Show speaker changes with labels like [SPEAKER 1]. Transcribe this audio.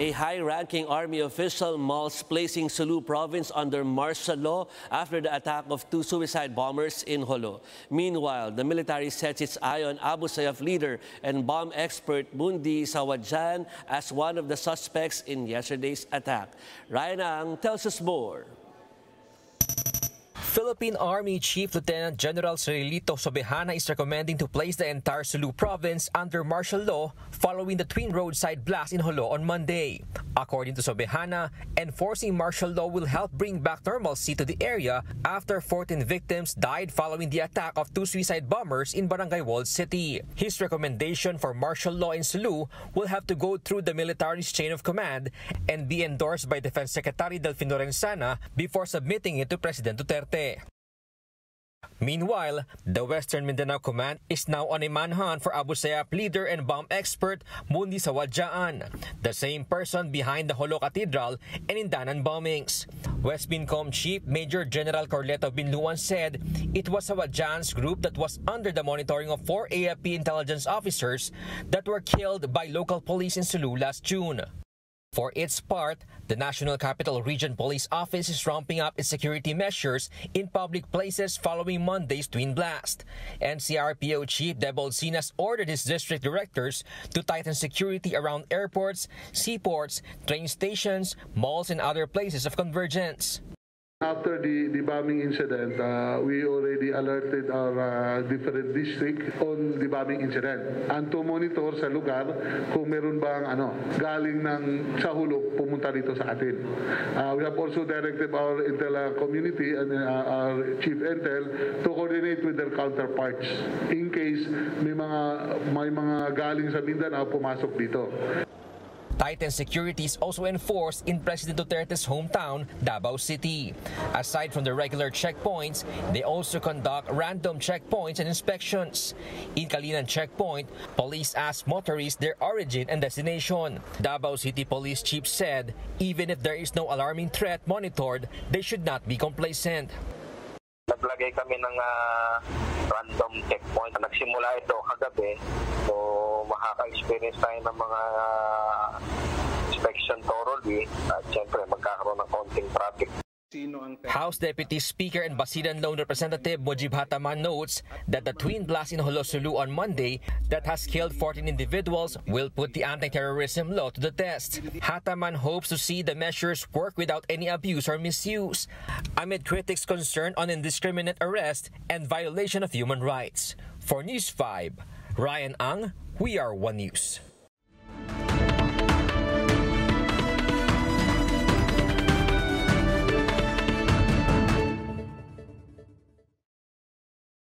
[SPEAKER 1] A high-ranking army official mulls placing Sulu province under martial law after the attack of two suicide bombers in Jolo. Meanwhile, the military sets its eye on Abu Sayyaf leader and bomb expert Mundi Sawadjaan as one of the suspects in yesterday's attack. Ryan Ang tells us more.
[SPEAKER 2] Philippine Army Chief Lieutenant General Cirilito Sobejana is recommending to place the entire Sulu province under martial law following the twin roadside blast in Jolo on Monday. According to Sobejana, enforcing martial law will help bring back normalcy to the area after 14 victims died following the attack of two suicide bombers in Barangay Walled City. His recommendation for martial law in Sulu will have to go through the military's chain of command and be endorsed by Defense Secretary Delfin Lorenzana before submitting it to President Duterte. Meanwhile, the Western Mindanao Command is now on a manhunt for Abu Sayyaf leader and bomb expert Mundi Sawadjaan, the same person behind the Jolo Cathedral and Indanan bombings. West Mincom Chief Major General Corleto Binluan said it was Sawadjaan's group that was under the monitoring of four AFP intelligence officers that were killed by local police in Sulu last June. For its part, the National Capital Region Police Office is ramping up its security measures in public places following Monday's twin blast. NCRPO Chief Debold Sinas ordered his district directors to tighten security around airports, seaports, train stations, malls, and other places of convergence.
[SPEAKER 3] After the, the bombing incident, uh, we already alerted our uh, different district on the bombing incident and to monitor sa lugar kung meron bang ano, galing ng sa hulog pumunta dito sa atin. Uh, we have also directed our intel uh, community and uh, our chief intel to coordinate with their counterparts in case may mga may mga galing sa Mindanao pumasok dito.
[SPEAKER 2] Tightened security is also enforced in President Duterte's hometown, Davao City. Aside from the regular checkpoints, they also conduct random checkpoints and inspections. In Kalinan checkpoint, police ask motorists their origin and destination. Davao City Police Chief said even if there is no alarming threat monitored, they should not be complacent.
[SPEAKER 4] Naglagay kami ng uh, random checkpoint. Nagsimula ito kagabi. So makaka-experience tayo ng mga inspection thoroughly at syempre magkakaroon ng konting traffic.
[SPEAKER 2] House Deputy Speaker and Basilan Lone Representative Mujiv Hataman notes that the twin blast in Jolo, Sulu on Monday that has killed 14 individuals will put the anti-terrorism law to the test. Hataman hopes to see the measures work without any abuse or misuse, amid critics' concern on indiscriminate arrest and violation of human rights. For News 5, Ryan Ang, We Are One News.